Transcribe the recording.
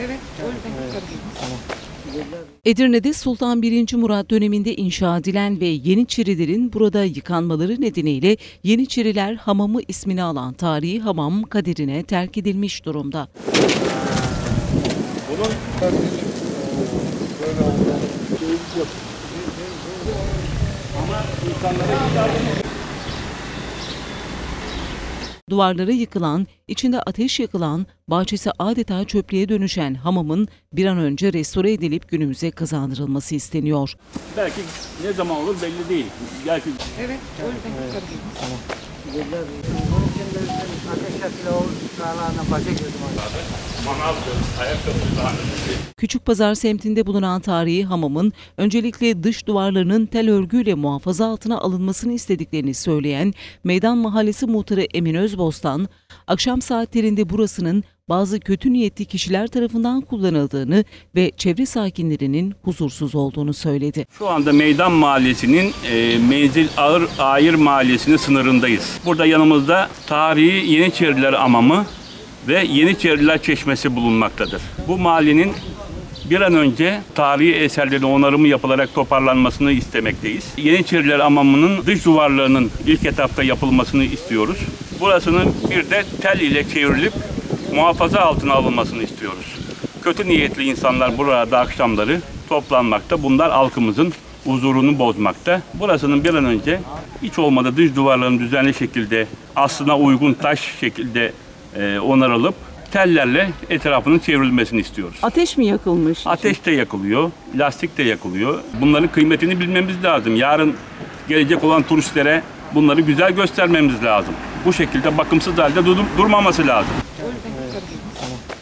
Evet. Edirne'de Sultan 1. Murat döneminde inşa edilen ve Yeniçerilerin burada yıkanmaları nedeniyle Yeniçeriler Hamamı ismini alan tarihi hamam kaderine terk edilmiş durumda. Duvarları yıkılan, içinde ateş yakılan, bahçesi adeta çöplüğe dönüşen hamamın bir an önce restore edilip günümüze kazandırılması isteniyor. Belki ne zaman olur belli değil. Belki Evet, oradan çıkabiliriz. Bunun Küçükpazar semtinde bulunan tarihi hamamın öncelikle dış duvarlarının tel örgüyle muhafaza altına alınmasını istediklerini söyleyen Meydan Mahallesi muhtarı Emin Özbostan, akşam saatlerinde burasının bazı kötü niyetli kişiler tarafından kullanıldığını ve çevre sakinlerinin huzursuz olduğunu söyledi. Şu anda Meydan Mahallesi'nin e, Menzil Ağır Ayır Mahallesi'nin sınırındayız. Burada yanımızda tarihi Yeniçeriler Amamı ve Yeniçeriler Çeşmesi bulunmaktadır. Bu mahallenin bir an önce tarihi eserlerin onarımı yapılarak toparlanmasını istemekteyiz. Yeniçeriler Amamı'nın dış duvarlarının ilk etapta yapılmasını istiyoruz. Burasının bir de tel ile çevrilip muhafaza altına alınmasını istiyoruz. Kötü niyetli insanlar burada akşamları toplanmakta. Bunlar halkımızın huzurunu bozmakta. Burasının bir an önce hiç olmadı dış duvarların düzenli şekilde aslına uygun taş şekilde e, onarılıp tellerle etrafının çevrilmesini istiyoruz. Ateş mi yakılmış? Ateş de yakılıyor, lastik de yakılıyor. Bunların kıymetini bilmemiz lazım. Yarın gelecek olan turistlere bunları güzel göstermemiz lazım. Bu şekilde bakımsız halde dur- durmaması lazım. かけていの